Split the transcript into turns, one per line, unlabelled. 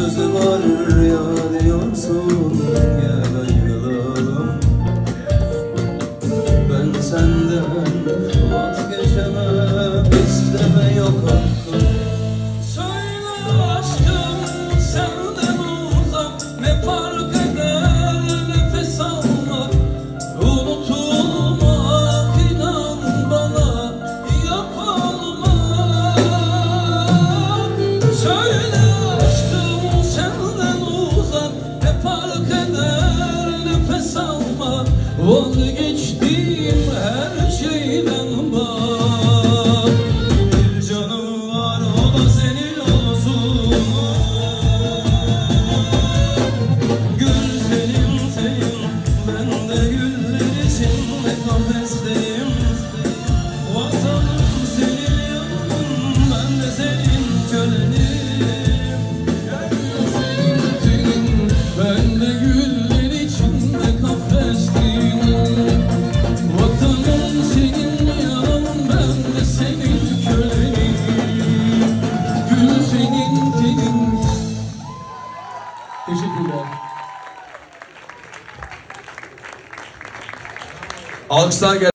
sözü var ya diyorsun Gel ayrılalım Ben senden vazgeçemem isteme yok hakkım.
Söyle aşkım senden uzak Ne fark eder nefes almak? Unutulmak inan bana yapılmak Söyle almak Vazgeçtiğim her şeyden bak Bir canım var o da senin olsun Gül senin senin Ben de güller içinde kafesteyim Teşekkürler.
Alkışlar gel.